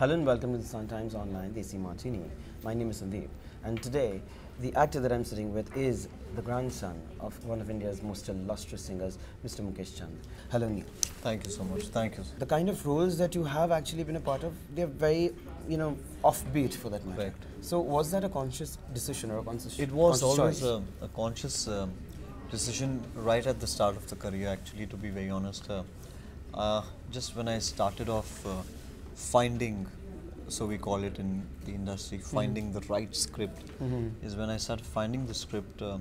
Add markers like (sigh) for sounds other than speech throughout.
Hello and welcome to the Sun Times Online, Desi Martini. My name is Sandeep, and today the actor that I'm sitting with is the grandson of one of India's most illustrious singers, Mr. Mukesh Chand. Hello, Neil. Thank you so much. Thank you. The kind of roles that you have actually been a part of, they're very, you know, offbeat for that matter. Correct. So was that a conscious decision or a conscious It was conscious always a, a conscious um, decision right at the start of the career, actually, to be very honest. Uh, uh, just when I started off uh, finding, so we call it in the industry, finding the right script, Mhm. is when I started finding the script. Uh,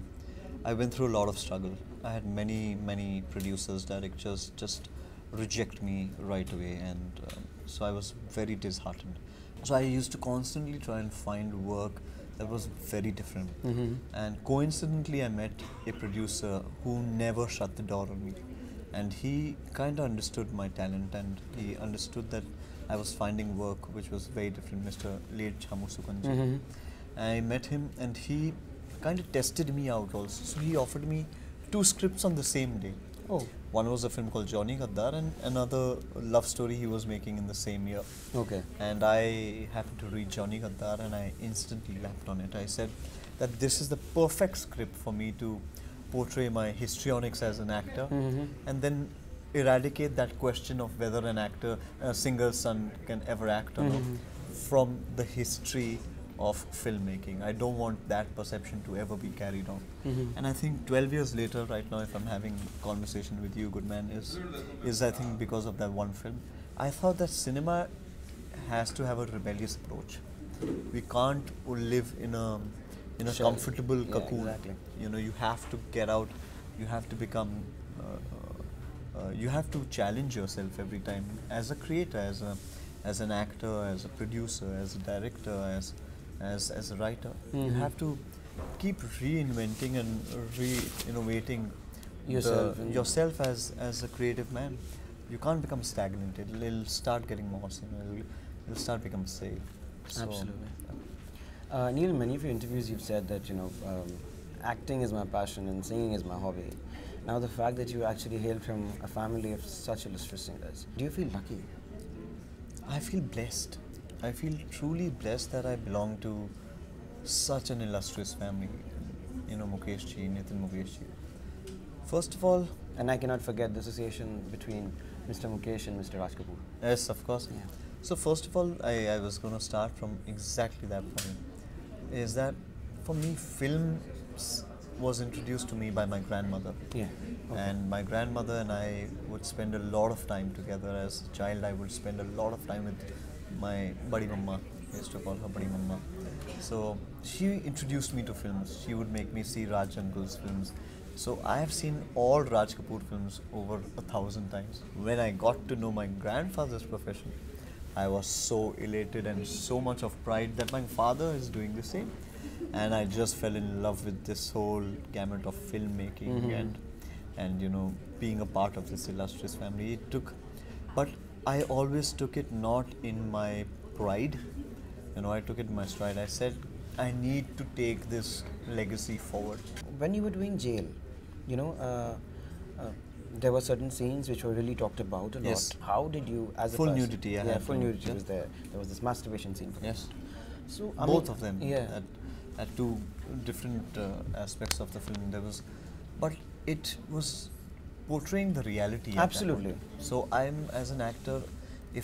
I went through a lot of struggle. I had many, many producers, directors just reject me right away, and um, so I was very disheartened. So I used to constantly try and find work that was very different. Mhm. And coincidentally, I met a producer who never shut the door on me. And he kind of understood my talent and he understood that I was finding work which was very different, Mr. Late Chamu Sukanji. Mhm. I met him and he kind of tested me out also. So he offered me two scripts on the same day. Oh, One was a film called Johnny Gaddar and another love story he was making in the same year. okay. And I happened to read Johnny Gaddar and I instantly lapped on it. I said that this is the perfect script for me to portray my histrionics as an actor Mhm. and then eradicate that question of whether an actor, a singer's son can ever act or Mhm. not from the history of filmmaking. I don't want that perception to ever be carried on. Mhm. And I think 12 years later, right now, if I'm having conversation with you, good man, is is I think because of that one film. I thought that cinema has to have a rebellious approach. We can't live in a in a Shell. comfortable Yeah, cocoon. exactly. You know, you have to get out. You have to become. Uh, you have to challenge yourself every time as a creator, as a as an actor, as a producer, as a director, as as as a writer. You Mhm. have to keep reinventing and re-innovating Yourself the, yourself as as a creative man. You can't become stagnant. It'll, it'll start getting moss. You know, it'll, it'll start become safe. So, Absolutely. Uh, Neil, in many of your interviews, you've said that you know um, acting is my passion and singing is my hobby. Now, the fact that you actually hail from a family of such illustrious singers, do you feel lucky? I feel blessed. I feel truly blessed that I belong to such an illustrious family. You know, Mukesh ji, Nitin Mukesh ji. First of all, And I cannot forget the association between Mr. Mukesh and Mr. Raj Kapoor. yes, of course. Yeah. So first of all, I, I was going to start from exactly that point. Is that for me, film was introduced to me by my grandmother. Yeah. Okay. And my grandmother and I would spend a lot of time together. As a child, I would spend a lot of time with my buddy mama. I used to call her buddy mama. So she introduced me to films. She would make me see Raj Uncle's films. So I have seen all Raj Kapoor films over a thousand times. When I got to know my grandfather's profession, I was so elated and so much of pride that my father is doing the same. And I just fell in love with this whole gamut of filmmaking Mhm. and and you know being a part of this illustrious family. It took, but I always took it not in my pride. You know, I took it in my stride. I said, I need to take this legacy forward. When you were doing jail, you know, uh, uh, there were certain scenes which were really talked about a Yes. lot. How did you, as a Full nudity, I yeah, full nudity yeah. was there. There was this masturbation scene. For Yes. So I both mean, of them Yeah. at, at two different uh, aspects of the film there was but it was portraying the reality Absolutely. so i'm as an actor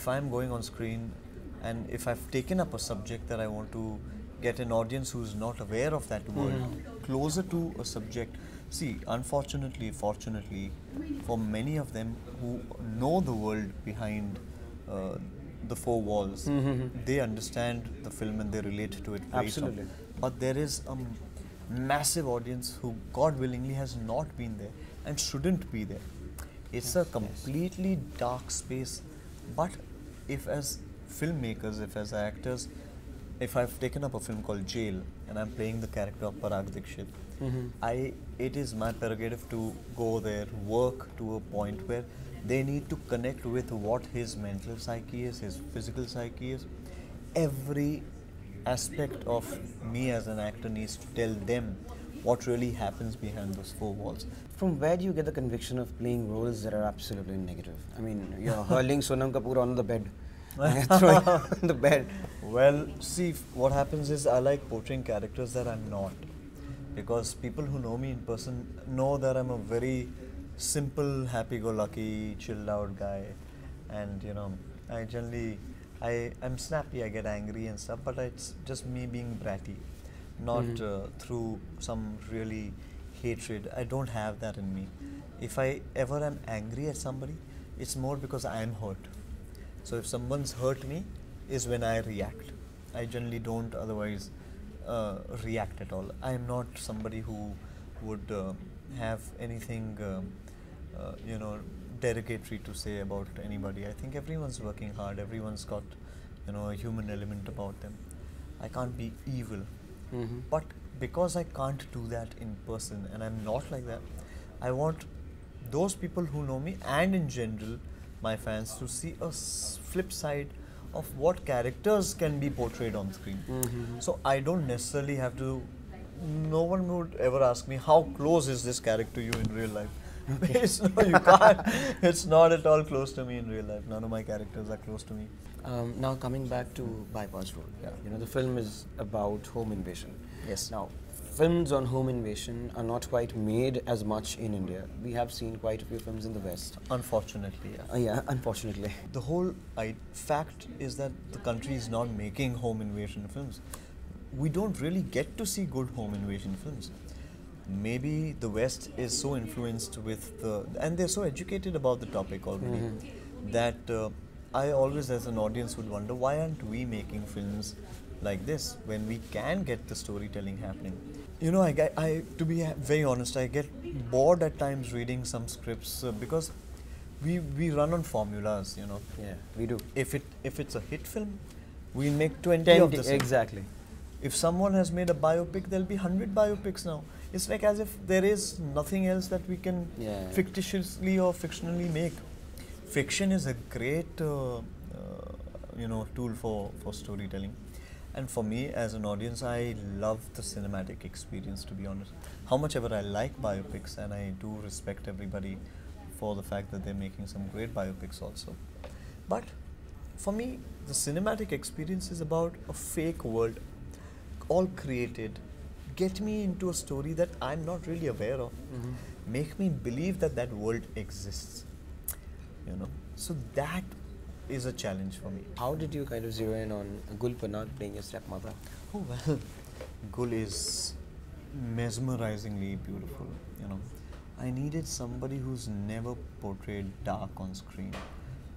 if i'm going on screen and if i've taken up a subject that i want to get an audience who's not aware of that world Mhm. closer to a subject see unfortunately fortunately for many of them who know the world behind uh, the four walls Mhm. they understand the film and they relate to it very strong. But there is a massive audience who, God willingly, has not been there and shouldn't be there. It's a Yes, yes. completely dark space. But if, as filmmakers, if as actors, if I've taken up a film called Jail and I'm playing the character of Parag Dikshit, Mhm. I it is my prerogative to go there, work to a point where they need to connect with what his mental psyche is, his physical psyche is. Every aspect of me as an actor needs to tell them what really happens behind those four walls. From where do you get the conviction of playing roles that are absolutely negative? I mean, you're hurling Sonam Kapoor on the bed. (laughs) (laughs) throw you on the bed. Well, see, what happens is I like portraying characters that I'm not. Because people who know me in person know that I'm a very simple, happy go lucky, chilled out guy. And, you know, I generally, I, I'm snappy, I get angry and stuff, but it's just me being bratty. Not Mhm. uh, through some really hatred. I don't have that in me. If I ever am angry at somebody, it's more because I am hurt. So if someone's hurt me, is when I react. I generally don't otherwise uh, react at all. I am not somebody who would uh, have anything, um, uh, you know, derogatory to say about anybody. I think everyone's working hard. Everyone's got, you know, a human element about them. I can't be evil, Mhm. but because I can't do that in person and I'm not like that, I want those people who know me and in general my fans to see a s- flip side of what characters can be portrayed on screen. Mhm. So I don't necessarily have to. No one would ever ask me how close is this character to you in real life. (laughs) it's no, you can't. It's not at all close to me in real life. None of my characters are close to me. Um, now coming back to Bypass Road, Yeah. you know the film is about home invasion. Yes. Now, films on home invasion are not quite made as much in India. We have seen quite a few films in the West. Unfortunately, yeah. Uh, yeah, unfortunately. The whole I, fact is that the country is not making home invasion films. We don't really get to see good home invasion films. Maybe the West is so influenced with the, and they're so educated about the topic already, Mhm. that uh, I always, as an audience, would wonder why aren't we making films like this when we can get the storytelling happening? You know, I, I to be very honest, I get bored at times reading some scripts uh, because we we run on formulas. You know, Yeah, we do. if it if it's a hit film, we make 20 Ten of t- the same. exactly. If someone has made a biopic, there'll be 100 biopics now. It's like as if there is nothing else that we can Yeah. fictitiously or fictionally make. Fiction is a great, uh, uh, you know, tool for, for storytelling. And for me, as an audience, I love the cinematic experience, to be honest. How much ever I like biopics, and I do respect everybody for the fact that they're making some great biopics also. But for me, the cinematic experience is about a fake world, all created. Get me into a story that I'm not really aware of. Mhm. Make me believe that that world exists. You know, so that is a challenge for me. How did you kind of zero in on Gul Panag playing your stepmother? Oh well, Gul is mesmerizingly beautiful. You know, I needed somebody who's never portrayed dark on screen.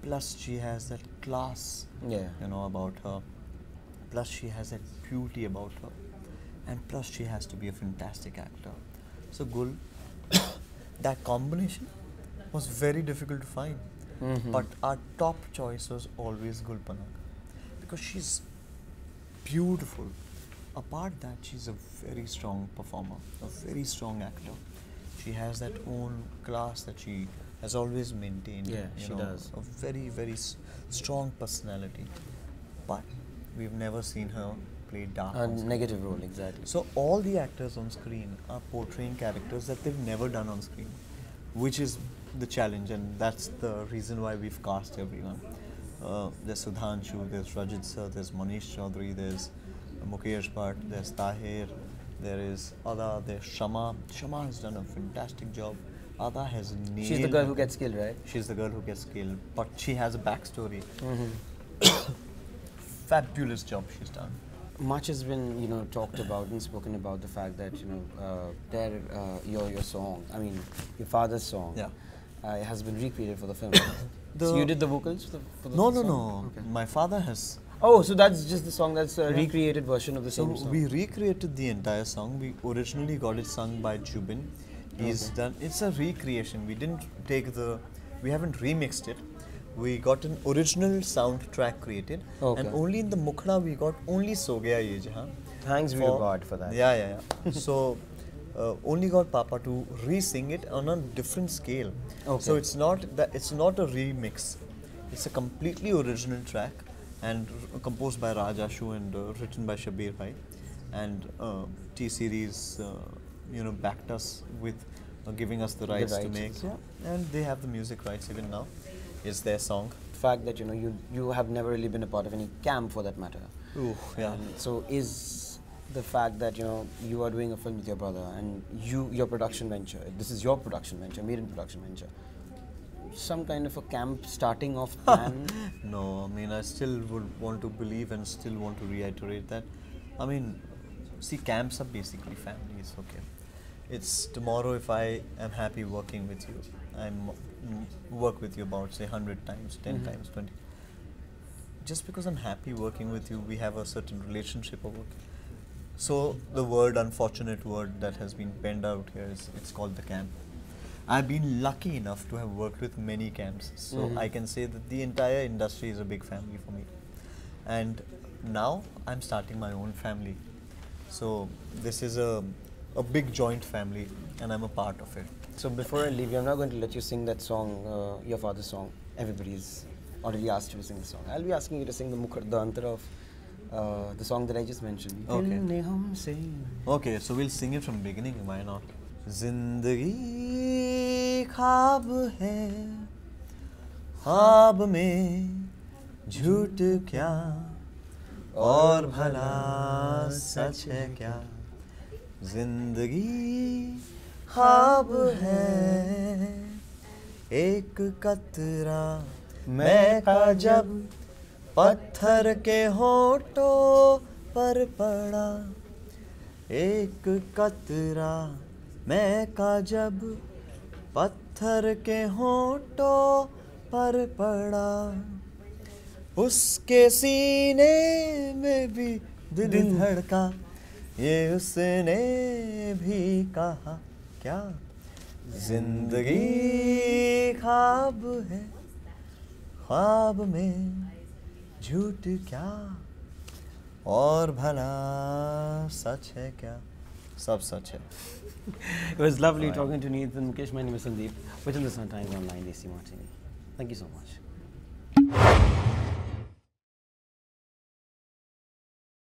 Plus, she has that class, Yeah. you know, about her. Plus, she has that beauty about her, and plus, she has to be a fantastic actor. So, Gul, (coughs) that combination was very difficult to find. Mhm. But our top choice was always Gul because she's beautiful. Apart that, she's a very strong performer, a very strong actor. She has that own class that she has always maintained. Yeah, you she know, does. A very, very s- strong personality. But we've never seen her play dark. A negative role, exactly. So all the actors on screen are portraying characters that they've never done on screen, which is the challenge, and that's the reason why we've cast everyone. Uh, there's Sudhanshu, there's Rajit Sir, there's Manish Chaudhary, there's Mukesh Bhatt, there's Tahir, there is Adah, there's Shama. Shama has done a fantastic job. Adah has nailed. She's the girl who gets killed, right? She's the girl who gets killed, but she has a backstory. Mm-hmm. (coughs) Fabulous job she's done. Much has been, you know, talked about and spoken about the fact that, you know, uh, their, uh, your, your song, I mean, your father's song, Yeah. uh, has been recreated for the film. (coughs) The- so you did the vocals for the, for the No, no, song? no. Okay. My father has Oh, so that's just the song that's a Yeah. recreated version of the So same song. we recreated the entire song. We originally got it sung by Jubin. He's Okay. done. It's a recreation. We didn't take the. We haven't remixed it. We got an original soundtrack created, Okay. and only in the Mukhda we got only So Gaya Ye Jahan. Thanks to God for that. Yeah, yeah, yeah. so uh, only got Papa to re-sing it on a different scale. Okay. So it's not that it's not a remix. It's a completely original track and r- composed by Raj Ashu and uh, written by Shabir Bhai. And uh, T Series, uh, you know, backed us with uh, giving us the rights, to rights, make. yeah. And they have the music rights even now. It's their song. The fact that you know you you have never really been a part of any camp for that matter. Ooh, yeah. Um, so is the fact that you know you are doing a film with your brother and you your production venture. This is your production venture, Maiden production venture. Some kind of a camp starting off (laughs) plan. No, I mean, I still would want to believe and still want to reiterate that. I mean, see, camps are basically families, okay? It's tomorrow if I am happy working with you, I'm work with you about, say, 100 times, 10 Mhm. times, 20. Just because I'm happy working with you, we have a certain relationship of work. So, the word, unfortunate word that has been penned out here is it's called the camp. I've been lucky enough to have worked with many camps, so Mhm. I can say that the entire industry is a big family for me. And now I'm starting my own family. So this is a, a big joint family, and I'm a part of it. So before I leave you, I'm not going to let you sing that song, uh, your father's song. Everybody's already asked you to sing the song. I'll be asking you to sing the Mukhda, the of uh, the song that I just mentioned. Okay. Okay, so we'll sing it from beginning, why not? Zindagi khab hai, khab mein jhoot kya aur bhala sach hai kya? ज़िंदगी खाब है। एक कतरा मैं का जब पत्थर के होठों पर पड़ा। एक कतरा मैं का जब पत्थर के होठों पर पड़ा। उसके सीने में भी दिल। धड़का ये उसने भी कहा क्या ज़िंदगी ख्वाब है ख्वाब में झूठ क्या और भला सच है क्या सब सच है It was lovely talking to Neith and Mukesh. My name is Sandeep. Within the Sun Times Online, DC Martini. Thank you so much.